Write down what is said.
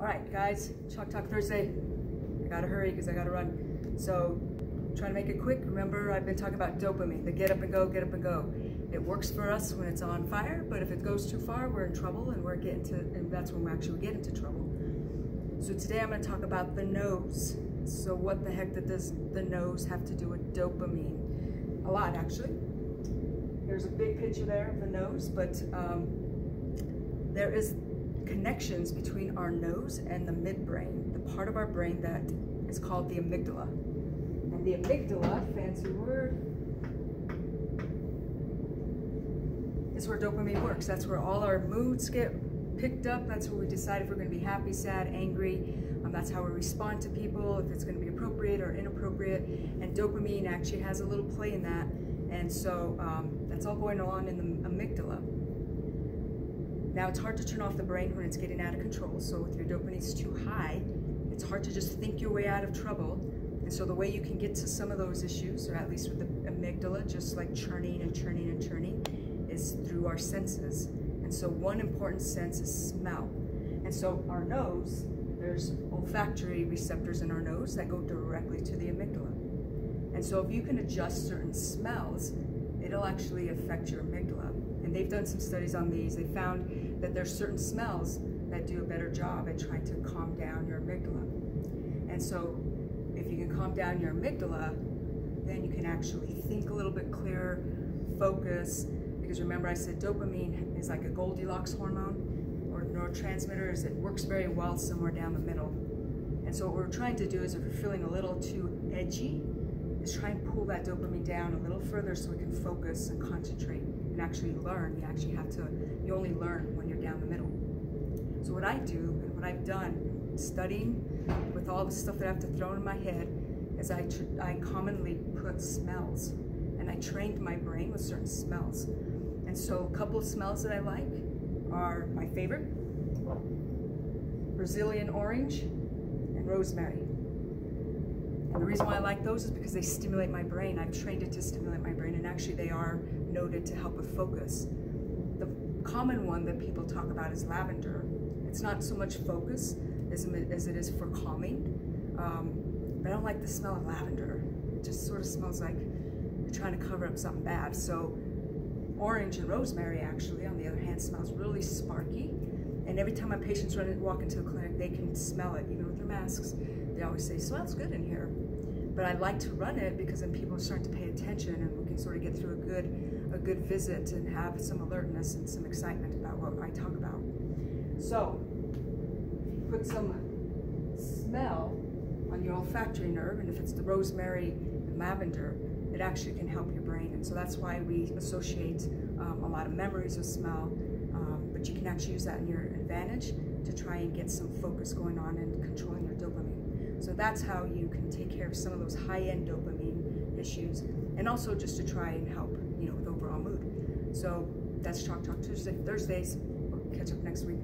All right, guys, Chalk Talk Thursday. I gotta hurry because I gotta run. So, trying to make it quick. Remember, I've been talking about dopamine, the get up and go, get up and go. It works for us when it's on fire, but if it goes too far, we're in trouble and we're getting to, and that's when we actually get into trouble. So today I'm gonna talk about the nose. So what the heck does the nose have to do with dopamine? A lot, actually. There's a big picture there of the nose, but um, there is connections between our nose and the midbrain, the part of our brain that is called the amygdala. And the amygdala, fancy word, is where dopamine works. That's where all our moods get picked up. That's where we decide if we're going to be happy, sad, angry. Um, that's how we respond to people, if it's going to be appropriate or inappropriate. And dopamine actually has a little play in that. And so um, that's all going on in the amygdala. Now it's hard to turn off the brain when it's getting out of control. So if your dopamine is too high, it's hard to just think your way out of trouble. And so the way you can get to some of those issues, or at least with the amygdala, just like churning and churning and churning, is through our senses. And so one important sense is smell. And so our nose, there's olfactory receptors in our nose that go directly to the amygdala. And so if you can adjust certain smells, it'll actually affect your amygdala. They've done some studies on these. They found that there's certain smells that do a better job at trying to calm down your amygdala. And so if you can calm down your amygdala, then you can actually think a little bit clearer, focus, because remember I said dopamine is like a Goldilocks hormone or neurotransmitters. It works very well somewhere down the middle. And so what we're trying to do is if you're feeling a little too edgy, is try and pull that dopamine down a little further so we can focus and concentrate and actually learn. You actually have to, you only learn when you're down the middle. So what I do and what I've done studying with all the stuff that I have to throw in my head is I, I commonly put smells and I trained my brain with certain smells. And so a couple of smells that I like are my favorite, Brazilian orange and rosemary. And the reason why I like those is because they stimulate my brain. I've trained it to stimulate my brain, and actually they are noted to help with focus. The common one that people talk about is lavender. It's not so much focus as, it is for calming, um, but I don't like the smell of lavender. It just sort of smells like you're trying to cover up something bad. So orange and rosemary actually, on the other hand, smells really sparky. And every time my patients run and walk into the clinic, they can smell it, even with their masks. They always say, smells good in here. But I like to run it because then people start to pay attention and we can sort of get through a good, a good visit and have some alertness and some excitement about what I talk about. So, put some smell on your olfactory nerve, and if it's the rosemary and lavender, it actually can help your brain. And so that's why we associate um, a lot of memories with smell, um, but you can actually use that in your advantage to try and get some focus going on and. So that's how you can take care of some of those high-end dopamine issues, and also just to try and help, you know, with overall mood. So that's Chalk Talk Tuesday, Thursdays. We'll catch up next week.